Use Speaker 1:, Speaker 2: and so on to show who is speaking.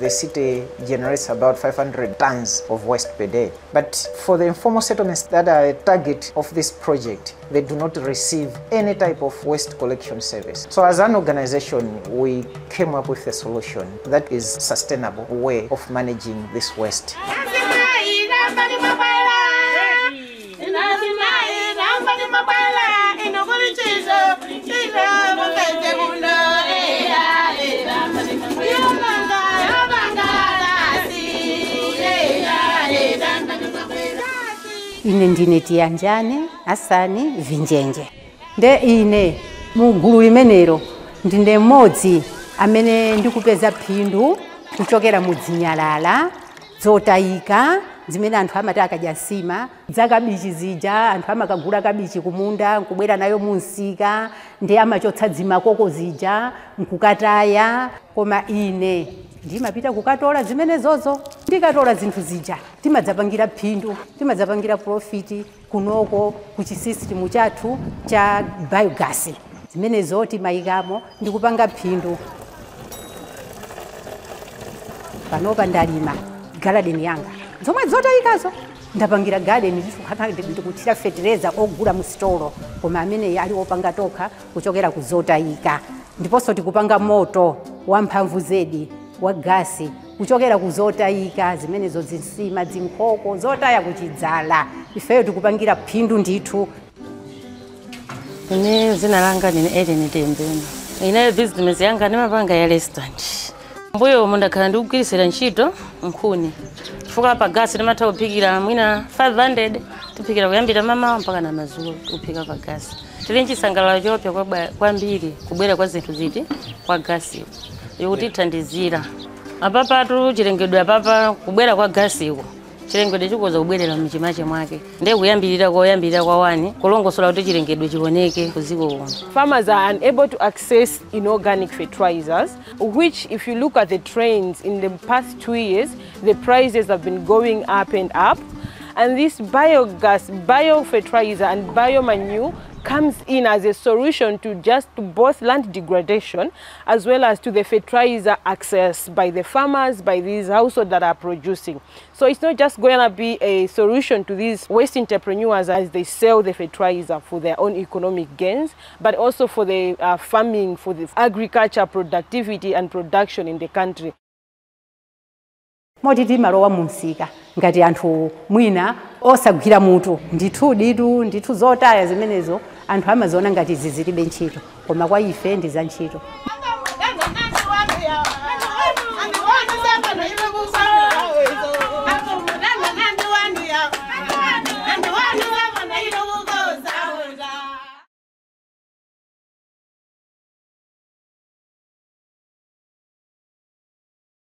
Speaker 1: The city generates about 500 tons of waste per day. But for the informal settlements that are a target of this project, they do not receive any type of waste collection service. So as an organization, we came up with a solution that is sustainable way of managing this waste.
Speaker 2: Ine ndine tiyanjane hasani vinjenje nde ine mugulu limenelo ndine mmodzi amene ndikupeza phindu kuchokera mudzinyalala dzotayika zotayika zimene anthu amati akadya dzakabichi za kabichi zija anthu amakagula kabichi kumunda nkubwera nayo munsika ndi amachotsa dzimakoko zija nkukataya. Koma ine ndimapita kukatola zimene zozo ndikatola zinthu zija timadzapangira phindu timadzapangira profiti kunoko ku chisisitimu chathu cha biogasi zimenezo timayikamo ndikupanga phindu. Panopa ndalima galadeni yanga. Zomwe zotayikazo ndapangira garden ndikuthira fetereza ogula mu sitolo koma amene ali opanga tokha kuchokera ku zotayika ndiponso tikupanga moto wamphamvu zedi wa gasi kuchokera kuzotayika zimenezo zinsima zinkhoko zotaya kuchidzala. Ifeyo tikupangira phindu ndithu.
Speaker 3: Ine zina langa ndine eden tembeni inayo bizinesi yanga ndimapanga ya restaurant. Mbuyo umu ndakhala ndikugwirisira ntchito nkhuni. Chifukwa pa gasi timatha kuphikira mwina 500 tiphikira kuyambira mamawa mpaka na madzulo kuphika pa gasi tili nchisangalalo chopya kwambiri kubwera kwa zinthu ziti kwa gasi yokutithandizira apapa kubwera kwa kubwerera mchimache mwake. Ndiye kuyambirira kwa wani. Kulongosola kuti chioneke kuziko
Speaker 4: Farmers are unable to access inorganic fertilizers, which, if you look at the trends in the past two years, the prices have been going up and up. And this biogas, biofertilizer, and biomanure comes in as a solution to just both land degradation as well as to the fertilizer access by the farmers, by these households that are producing. So it's not just going to be a solution to these waste entrepreneurs as they sell the fertilizer for their own economic gains, but also for the uh, farming, for the agriculture productivity and production in the country.
Speaker 2: moti timalowa mumsika ngati anthu mwina osaguhira muto ndithu ditu ndithu zotaya zimenezo anthu amaziona ngati izi zilibe ntchito koma kwa ife ndi za ntchito